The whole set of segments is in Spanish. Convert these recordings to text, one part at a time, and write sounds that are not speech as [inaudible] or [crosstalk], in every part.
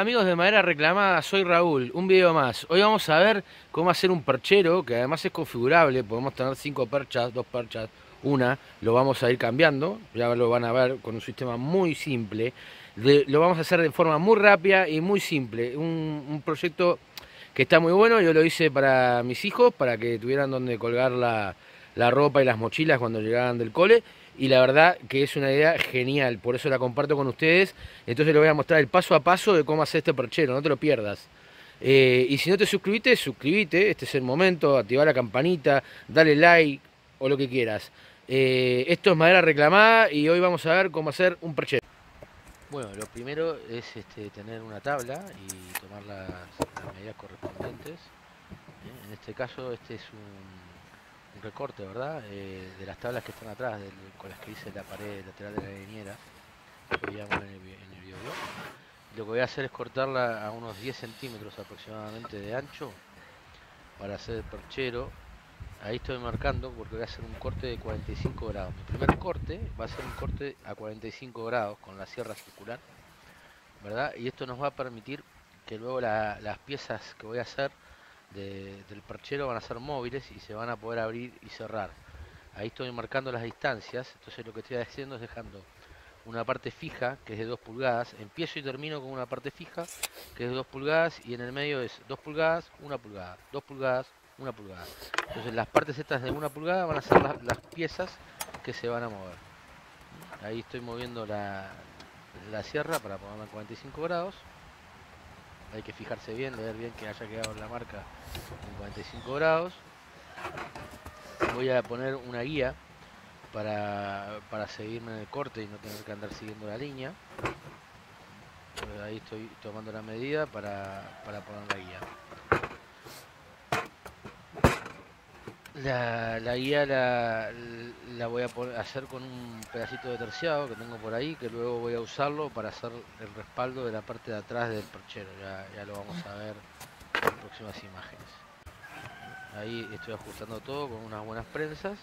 Amigos de Madera Reclamada, soy Raúl, un video más. Hoy vamos a ver cómo hacer un perchero, que además es configurable, podemos tener cinco perchas, dos perchas, una, lo vamos a ir cambiando, ya lo van a ver con un sistema muy simple. lo vamos a hacer de forma muy rápida y muy simple, un, proyecto que está muy bueno, yo lo hice para mis hijos, para que tuvieran donde colgar la, la ropa y las mochilas cuando llegaban del cole y la verdad que es una idea genial, por eso la comparto con ustedes. Entonces les voy a mostrar el paso a paso de cómo hacer este perchero, no te lo pierdas. Eh, y si no te suscribiste, suscríbete, este es el momento, activa la campanita, dale like o lo que quieras. Eh, esto es madera reclamada y hoy vamos a ver cómo hacer un perchero. Bueno, lo primero es este, tener una tabla y tomar las, medidas correspondientes. Eh, en este caso, este es un recorte, ¿verdad? Eh, de las tablas que están atrás, con las que hice la pared lateral de la leñera, que veíamos en el, en. Lo que voy a hacer es cortarla a unos 10 centímetros aproximadamente de ancho para hacer el perchero. Ahí estoy marcando porque voy a hacer un corte de 45 grados. Mi primer corte va a ser un corte a 45 grados con la sierra circular, ¿verdad? Y esto nos va a permitir que luego las piezas que voy a hacer del perchero van a ser móviles y se van a poder abrir y cerrar. Ahí estoy marcando las distancias, entonces lo que estoy haciendo es dejando una parte fija que es de 2 pulgadas, empiezo y termino con una parte fija que es de 2 pulgadas y en el medio es 2 pulgadas, 1 pulgada, 2 pulgadas, 1 pulgada. Entonces las partes estas de 1 pulgada van a ser las, piezas que se van a mover. Ahí estoy moviendo la, la sierra para ponerla en 45 grados hay que fijarse bien, ver bien que haya quedado la marca en 45 grados. Voy a poner una guía para, para seguirme en el corte y no tener que andar siguiendo la línea. ahí estoy tomando la medida para, para poner la guía. La, guía la, voy a hacer con un pedacito de terciado que tengo por ahí, que luego voy a usarlo para hacer el respaldo de la parte de atrás del perchero. Ya, lo vamos a ver en próximas imágenes. Ahí estoy ajustando todo con unas buenas prensas,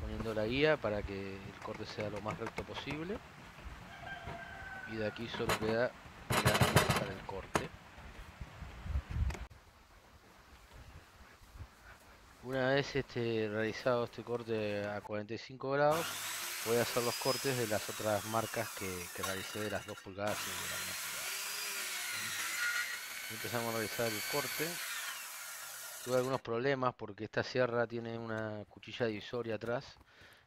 poniendo la guía para que el corte sea lo más recto posible. Y de aquí solo queda empezar el corte. Una vez este, realizado este corte a 45 grados, voy a hacer los cortes de las otras marcas que, realicé de las 2 pulgadas y de la 1 pulgada. Empezamos a realizar el corte. Tuve algunos problemas porque esta sierra tiene una cuchilla divisoria atrás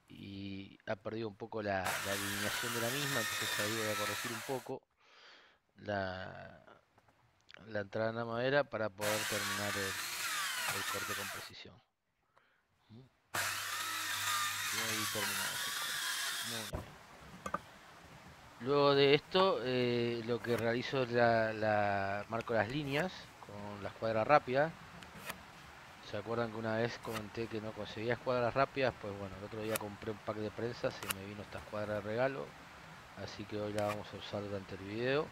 y ha perdido un poco la, alineación de la misma, entonces ahí voy a corregir un poco la, la entrada en la madera para poder terminar el corte con precisión. Luego de esto, eh, lo que realizo es la, marco las líneas con la escuadra rápida. ¿Se acuerdan que una vez comenté que no conseguía escuadras rápidas? Pues bueno, el otro día compré un pack de prensas y me vino esta escuadra de regalo. Así que hoy la vamos a usar durante el video.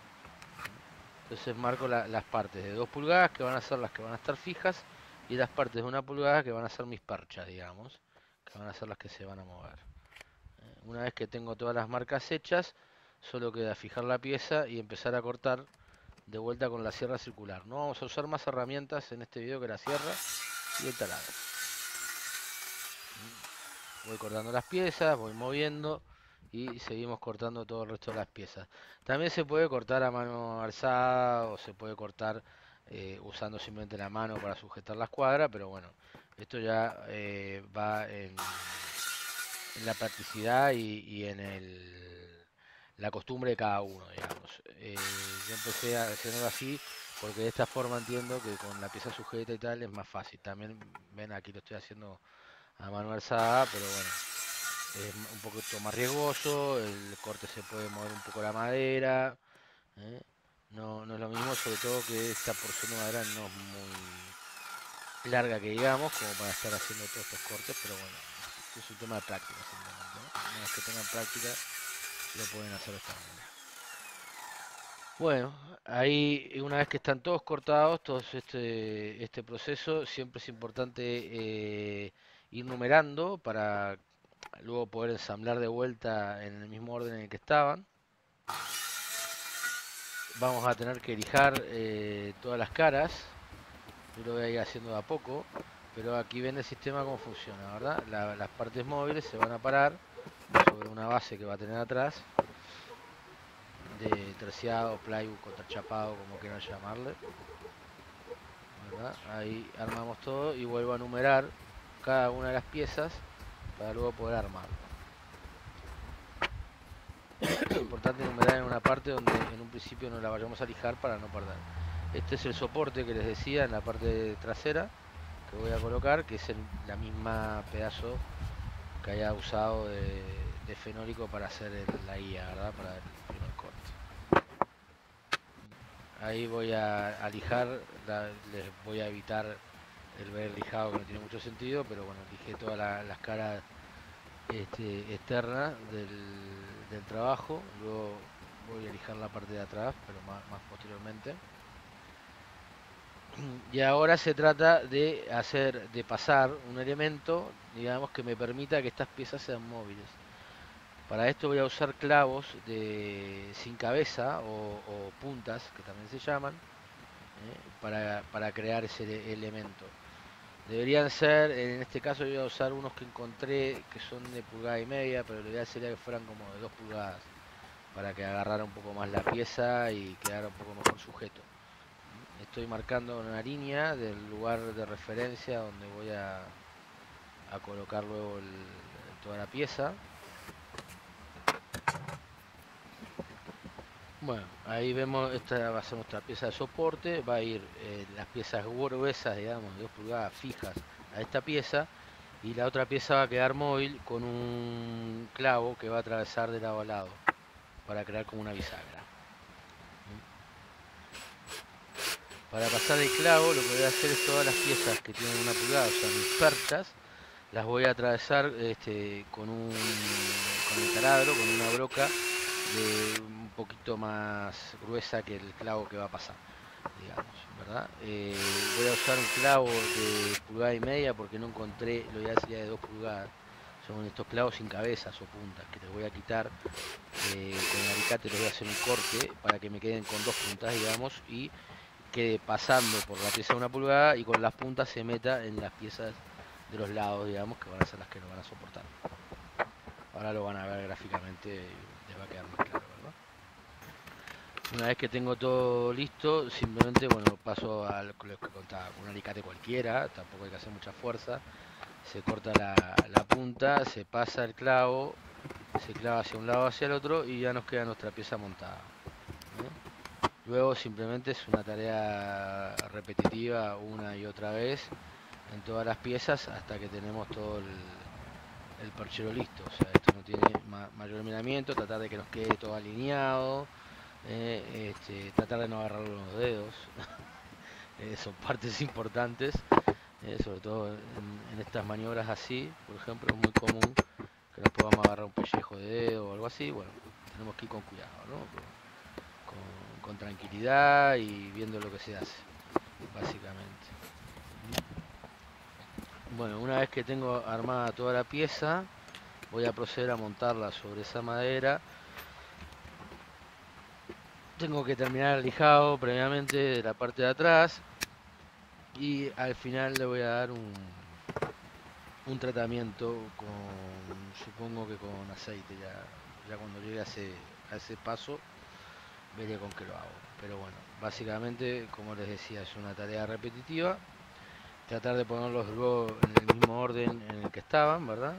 Entonces marco las partes de 2 pulgadas que van a ser las que van a estar fijas y las partes de 1 pulgada que van a ser mis perchas, digamos que van a ser las que se van a mover. Eh, una vez que tengo todas las marcas hechas, solo queda fijar la pieza y empezar a cortar de vuelta con la sierra circular. No vamos a usar más herramientas en este video que la sierra y el taladro. Mm. Voy cortando las piezas, voy moviendo y seguimos cortando todo el resto de las piezas. También se puede cortar a mano alzada o se puede cortar eh, usando simplemente la mano para sujetar la escuadra, pero bueno, esto ya eh, va en, la practicidad y, en el, la costumbre de cada uno, digamos. Eh, yo empecé a hacerlo así porque de esta forma entiendo que con la pieza sujeta y tal es más fácil. También, ven, aquí lo estoy haciendo a mano alzada, pero bueno, es un poquito más riesgoso, el corte se puede mover un poco la madera. No, no es lo mismo, sobre todo que esta porción madera no es muy larga que digamos, como para estar haciendo todos estos cortes, pero bueno, es un tema de práctica simplemente. Una vez que tengan práctica, lo pueden hacer de esta manera. Bueno, ahí una vez que están todos cortados, todo este, este proceso, siempre es importante eh, ir numerando para luego poder ensamblar de vuelta en el mismo orden en el que estaban. Vamos a tener que lijar eh, todas las caras. Yo lo voy a ir haciendo de a poco. Pero aquí ven el sistema cómo funciona, ¿verdad? las partes móviles se van a parar sobre una base que va a tener atrás. De terciado, plywood, contrachapado, como quieran llamarle. Ahí armamos todo y vuelvo a numerar cada una de las piezas para luego poder armarlo. Es importante numerar en una parte donde en un principio no la vayamos a lijar para no perder. Este es el soporte que les decía en la parte trasera que voy a colocar, que es el, la misma pedazo que haya usado de, fenólico para hacer la guía, ¿verdad? Para el primer corte. Ahí voy a, lijar, les voy a evitar el ver lijado que no tiene mucho sentido, pero bueno, lijé todas las caras este, externas del, trabajo, luego voy a lijar la parte de atrás, pero más posteriormente. y ahora se trata de hacer, de pasar un elemento, digamos, que me permita que estas piezas sean móviles. Para esto voy a usar clavos de sin cabeza o, puntas, que también se llaman, ¿eh? para, crear ese elemento. Deberían ser, en este caso voy a usar unos que encontré que son de pulgada y media, pero la idea sería que fueran como de dos pulgadas, para que agarrara un poco más la pieza y quedara un poco mejor sujeto. Estoy marcando una línea del lugar de referencia donde voy a, colocar luego toda la pieza bueno ahí vemos esta va a ser nuestra pieza de soporte va a ir eh, las piezas gruesas digamos de 2 pulgadas fijas a esta pieza y la otra pieza va a quedar móvil con un clavo que va a atravesar de lado a lado para crear como una bisagra. Para pasar el clavo lo que voy a hacer es todas las piezas que tienen una pulgada, o sea mis perchas, las voy a atravesar este, con un con el taladro, con una broca de poquito más gruesa que el clavo que va a pasar, digamos, ¿verdad? Eh, voy a usar un clavo de pulgada y media porque no encontré, lo ideal sería de dos pulgadas. Son estos clavos sin cabezas o puntas que les voy a quitar eh, con el alicate les voy a hacer un corte para que me queden con dos puntas digamos y quede pasando por la pieza de una pulgada y con las puntas se meta en las piezas de los lados, digamos, que van a ser las que lo van a soportar. Ahora lo van a ver gráficamente les va a quedar más claro. Una vez que tengo todo listo, simplemente, bueno, paso a lo un alicate cualquiera, tampoco hay que hacer mucha fuerza. Se corta la, punta, se pasa el clavo, se clava hacia un lado hacia el otro y ya nos queda nuestra pieza montada. Luego simplemente es una tarea repetitiva una y otra vez en todas las piezas hasta que tenemos todo el, perchero listo. O sea, esto no tiene mayor miramiento, tratar de que nos quede todo alineado, eh, este, tratar de no agarrar los dedos. [laughs] Eh, son partes importantes, eh, sobre todo en, estas maniobras así, por ejemplo, es muy común que nos podamos agarrar un pellejo de dedo o algo así. Bueno, tenemos que ir con cuidado, con tranquilidad y viendo lo que se hace, básicamente. Bueno, una vez que tengo armada toda la pieza, voy a proceder a montarla sobre esa madera. Tengo que terminar el lijado previamente de la parte de atrás y al final le voy a dar un, un tratamiento con, supongo que con aceite, ya, ya cuando llegue a ese, a ese paso veré con qué lo hago. Pero bueno, básicamente, como les decía, es una tarea repetitiva. Tratar de ponerlos luego en el mismo orden en el que estaban, ¿verdad?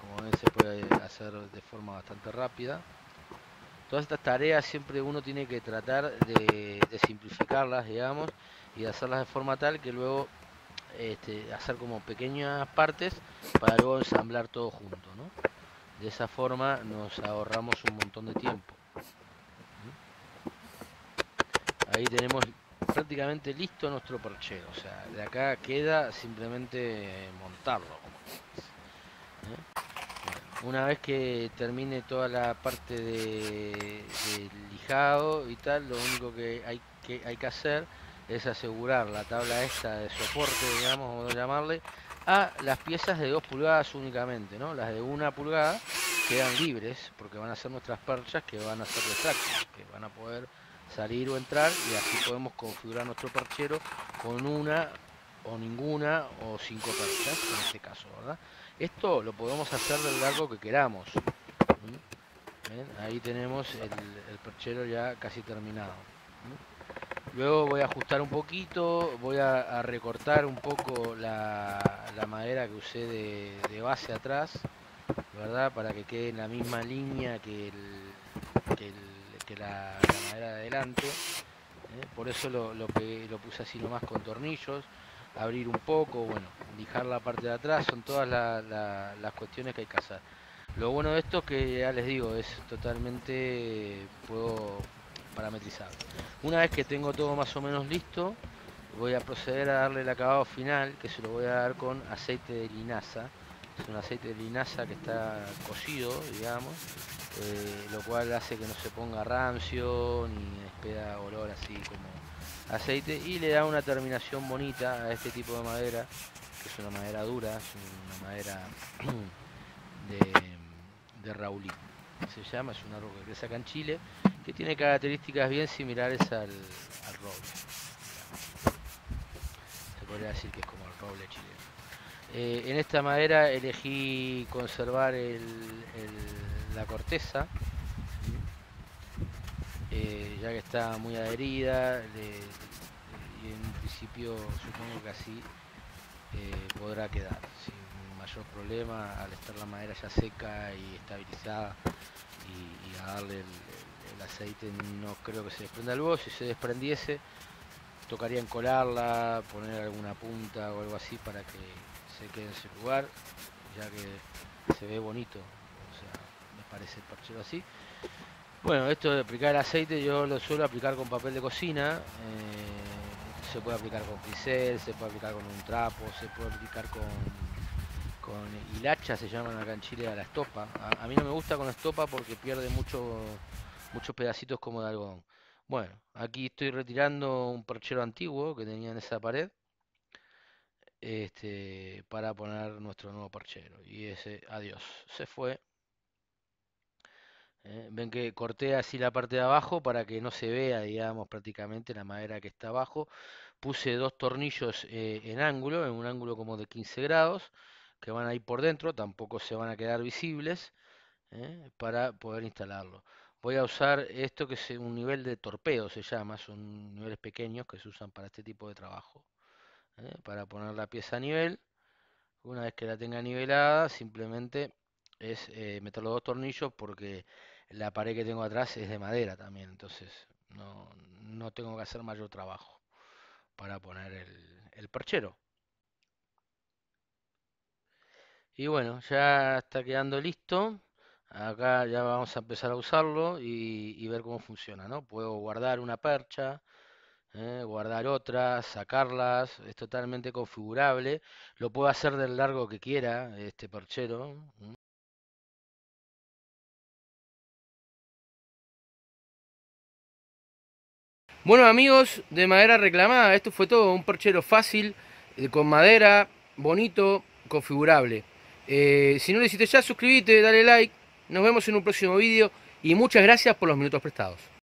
Como ven, se puede hacer de forma bastante rápida. Todas estas tareas siempre uno tiene que tratar de, simplificarlas, digamos, y hacerlas de forma tal que luego este, hacer como pequeñas partes para luego ensamblar todo junto, ¿no? De esa forma nos ahorramos un montón de tiempo. ahí tenemos prácticamente listo nuestro perchero. O sea, de acá queda simplemente montarlo. Una vez que termine toda la parte de, lijado y tal, lo único que hay que, hay que hacer es asegurar la tabla esta de soporte, digamos, vamos a llamarle, a las piezas de 2 pulgadas únicamente, ¿no? Las de una pulgada quedan libres porque van a ser nuestras perchas que van a ser retráctiles, que van a poder salir o entrar y así podemos configurar nuestro perchero con una o ninguna o cinco perchas en este caso, ¿verdad? Esto lo podemos hacer del largo que queramos. Ahí tenemos el, perchero ya casi terminado. Luego voy a ajustar un poquito, voy a, recortar un poco la, madera que usé de, base atrás, ¿verdad? Para que quede en la misma línea que, la, madera de adelante. ¿eh? Por eso lo, lo, lo puse así nomás con tornillos abrir un poco, bueno, lijar la parte de atrás, son todas las cuestiones que hay que hacer. Lo bueno de esto es que ya les digo, es totalmente, puedo parametrizar. Una vez que tengo todo más o menos listo, voy a proceder a darle el acabado final, que se lo voy a dar con aceite de linaza. Es un aceite de linaza que está cocido, digamos, eh, lo cual hace que no se ponga rancio ni despeda olor así como aceite y le da una terminación bonita a este tipo de madera, que es una madera dura, es una madera [clears throat] de, de raulí. Se llama, es una roca que saca en Chile, que tiene características bien similares al, roble. Se podría decir que es como el roble chileno. Eh, en esta madera elegí conservar la corteza, eh, ya que está muy adherida y en principio supongo que así eh, podrá quedar sin mayor problema al estar la madera ya seca y estabilizada y, a darle el, aceite no creo que se desprenda luego si se desprendiese tocaría encolarla poner alguna punta o algo así para que se quede en ese lugar ya que se ve bonito o sea me parece el parchero así bueno, esto de aplicar aceite yo lo suelo aplicar con papel de cocina. Eh, se puede aplicar con pincel, se puede aplicar con un trapo, se puede aplicar con, con hilacha, se llaman acá en Chile a la estopa. A, mí no me gusta con estopa porque pierde mucho, muchos pedacitos como de algodón. Bueno, aquí estoy retirando un perchero antiguo que tenía en esa pared este, para poner nuestro nuevo perchero. Y ese, adiós, se fue. ¿Eh? ven que corté así la parte de abajo para que no se vea, digamos, prácticamente la madera que está abajo. Puse dos tornillos eh, en ángulo, en un ángulo como de 15 grados, que van a ir por dentro, tampoco se van a quedar visibles, ¿eh? para poder instalarlo. Voy a usar esto que es un nivel de torpedo, se llama, son niveles pequeños que se usan para este tipo de trabajo. Para poner la pieza a nivel, una vez que la tenga nivelada, simplemente es meter los dos tornillos porque la pared que tengo atrás es de madera también, entonces no, tengo que hacer mayor trabajo para poner el, perchero. Y bueno, ya está quedando listo. Acá ya vamos a empezar a usarlo y, ver cómo funciona, ¿no? Puedo guardar una percha, ¿eh? guardar otras, sacarlas, es totalmente configurable. Lo puedo hacer del largo que quiera, este perchero. Bueno amigos de Madera Reclamada, esto fue todo, un perchero fácil, eh, con madera, bonito, configurable. Eh, si no lo hiciste ya, suscríbete, dale like, nos vemos en un próximo vídeo y muchas gracias por los minutos prestados.